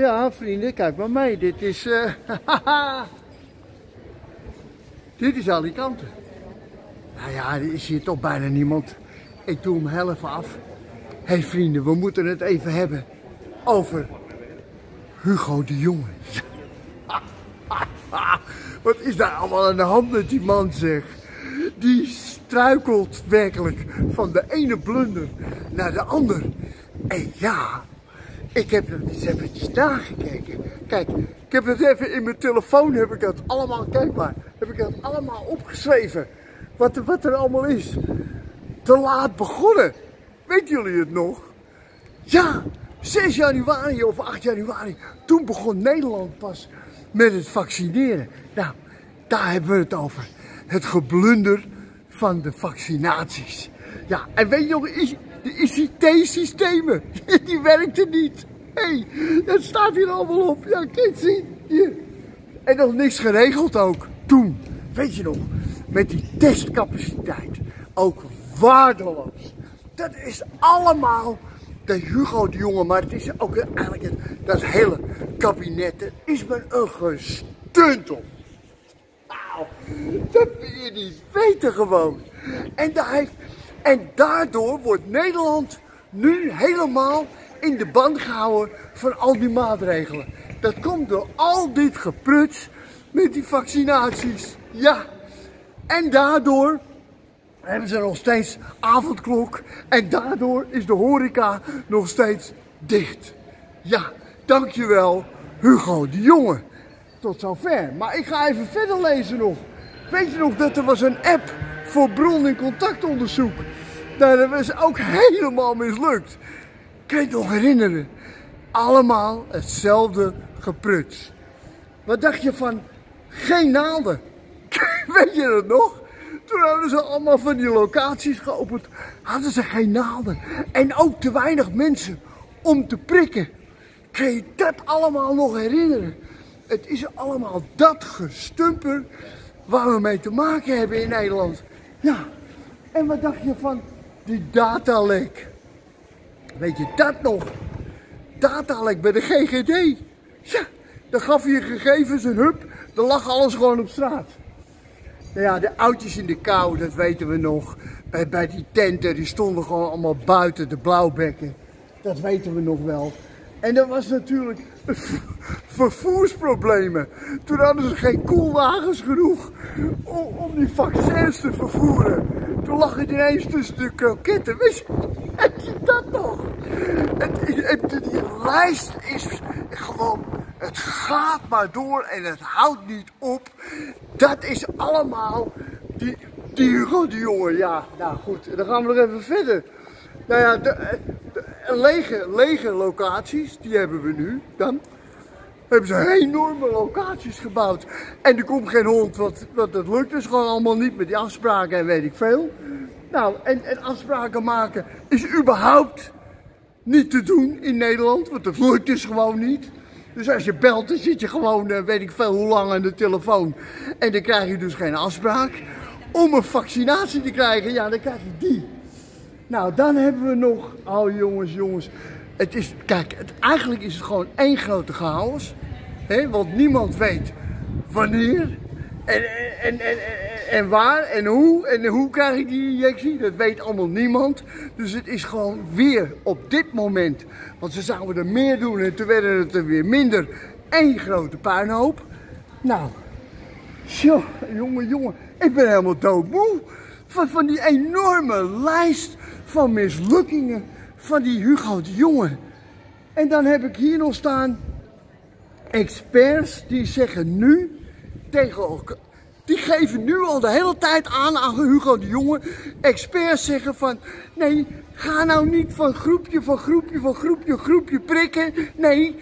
Ja, vrienden, kijk maar mee. Dit is... eh, dit is Alicante. Nou ja, er is hier toch bijna niemand. Ik doe hem helft af. Hé hey vrienden, we moeten het even hebben over Hugo de Jonge. Wat is daar allemaal aan de hand met die man zeg? Die struikelt werkelijk van de ene blunder naar de ander. En ja, ik heb het eens eventjes nagekeken. Kijk, ik heb het even in mijn telefoon, heb ik dat allemaal, kijk maar, heb ik dat allemaal opgeschreven. Wat, wat er allemaal is. Te laat begonnen. Weten jullie het nog? Ja, 6 januari of 8 januari, toen begon Nederland pas met het vaccineren. Nou, daar hebben we het over. Het geblunder van de vaccinaties. Ja, en weet je nog, de ICT-systemen, die werkten niet. Hé, hey, dat staat hier allemaal op. Ja, kijk, zie, hier. En nog niks geregeld ook. Toen, weet je nog, met die testcapaciteit. Ook waardeloos. Dat is allemaal de Hugo de Jonge, maar het is ook eigenlijk het, dat hele kabinet. Het is maar een gestuntel. Nou, dat wil je niet weten gewoon. En, daar heeft, en daardoor wordt Nederland nu helemaal in de band gehouden van al die maatregelen. Dat komt door al dit gepruts met die vaccinaties. Ja, en daardoor hebben ze nog steeds avondklok. En daardoor is de horeca nog steeds dicht. Ja, dankjewel Hugo de Jonge. Tot zover. Maar ik ga even verder lezen nog. Weet je nog dat er was een app voor bron- en contactonderzoek? Nou, dat was ook helemaal mislukt. Kan je het nog herinneren? Allemaal hetzelfde gepruts. Wat dacht je van geen naalden? Weet je dat nog? Toen hadden ze allemaal van die locaties geopend, hadden ze geen naalden. En ook te weinig mensen om te prikken. Kun je dat allemaal nog herinneren? Het is allemaal dat gestumper waar we mee te maken hebben in Nederland. Ja, en wat dacht je van die datalek? Weet je dat nog? datalek bij de GGD. Ja, dan gaf je gegevens en hup, dan lag alles gewoon op straat. Nou ja, de oudjes in de kou, dat weten we nog. Bij, bij die tenten, die stonden gewoon allemaal buiten de blauwbekken. Dat weten we nog wel. En dat was natuurlijk vervoersproblemen. Toen hadden ze geen koelwagens genoeg om, die vaccins te vervoeren. Toen lag het ineens tussen de kroketten. Weet je, heb je dat nog? Is- het, die lijst is gewoon, het gaat maar door en het houdt niet op. Dat is allemaal die, die Hugo de Jonge. Ja, nou goed, dan gaan we nog even verder. Nou ja, de lege, lege locaties, die hebben we nu dan. Hebben ze enorme locaties gebouwd. En er komt geen hond, want, dat lukt dus gewoon allemaal niet met die afspraken en weet ik veel. Nou, en, en afspraken maken is überhaupt niet te doen in Nederland, want dat lukt dus gewoon niet. Dus als je belt, dan zit je gewoon, eh, weet ik veel hoe lang aan de telefoon. En dan krijg je dus geen afspraak. Om een vaccinatie te krijgen, ja, dan krijg je die. Nou, dan hebben we nog, oh jongens, jongens. Het is, kijk, eigenlijk is het gewoon één grote chaos. Hè, want niemand weet wanneer en, en, en, en, en waar en hoe en hoe krijg ik die injectie. Dat weet allemaal niemand. Dus het is gewoon weer op dit moment. Want ze zouden er meer doen en toen werden het er weer minder. Eén grote puinhoop. Nou, Tjoh, jongen, jongen, ik ben helemaal doodmoe. Van, die enorme lijst van mislukkingen van die Hugo de Jonge. En dan heb ik hier nog staan experts die zeggen nu tegen elkaar. Die geven nu al de hele tijd aan aan Hugo de Jonge. Experts zeggen van nee, ga nou niet van groepje van groepje van groepje groepje prikken. Nee,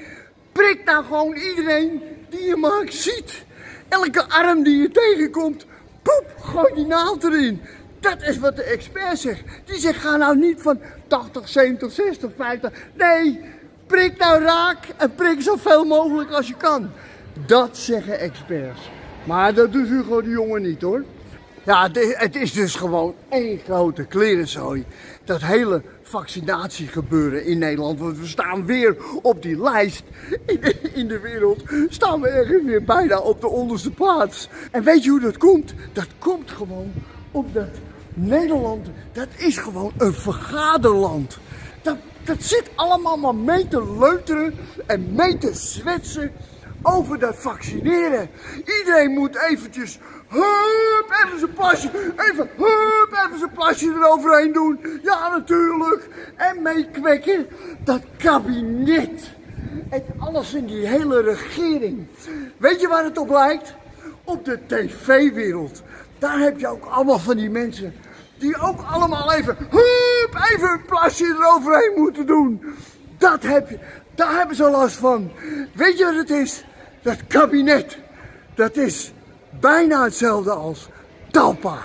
prik nou gewoon iedereen die je maar ziet. Elke arm die je tegenkomt, poep, gooi die naald erin. Dat is wat de expert zegt. Die zegt, ga nou niet van 80, 70, 60, 50. Nee, prik nou raak en prik zoveel mogelijk als je kan. Dat zeggen experts. Maar dat doet Hugo de Jonge niet hoor. Ja, het is dus gewoon één grote klerenzooi. Dat hele vaccinatiegebeuren in Nederland. Want we staan weer op die lijst in de, wereld. Staan we ergens weer bijna op de onderste plaats. En weet je hoe dat komt? Dat komt gewoon omdat Nederland, dat is gewoon een vergaderland. Dat, dat zit allemaal maar mee te leuteren en mee te zwetsen over dat vaccineren. Iedereen moet eventjes, hup, even zijn plasje, even, hup, even zijn plasje eroverheen doen. Ja, natuurlijk. En meekwekken. Dat kabinet. En alles in die hele regering. Weet je waar het op lijkt? Op de tv-wereld. Daar heb je ook allemaal van die mensen die ook allemaal even, hup, even een plasje eroverheen moeten doen. Dat heb je, daar hebben ze last van. Weet je wat het is? Dat kabinet, dat is bijna hetzelfde als Talpa.